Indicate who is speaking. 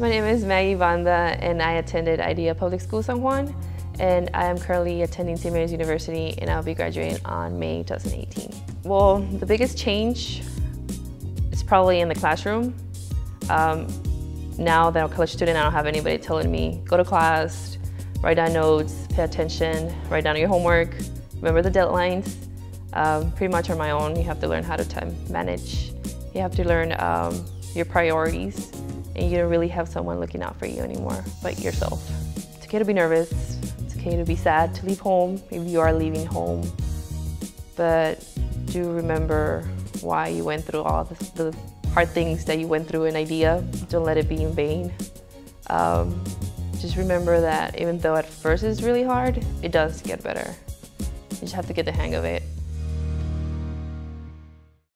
Speaker 1: My name is Maggie Banda and I attended IDEA Public School San Juan and I am currently attending St. Mary's University and I'll be graduating on May 2018. Well, the biggest change is probably in the classroom. Um, now that I'm a college student, I don't have anybody telling me, go to class, write down notes, pay attention, write down your homework, remember the deadlines. Um, pretty much on my own, you have to learn how to time manage. You have to learn um, your priorities and you don't really have someone looking out for you anymore but yourself. It's okay to be nervous, it's okay to be sad to leave home if you are leaving home, but do remember why you went through all the, the hard things that you went through in IDEA. Don't let it be in vain. Um, just remember that even though at first it's really hard, it does get better. You just have to get the hang of it.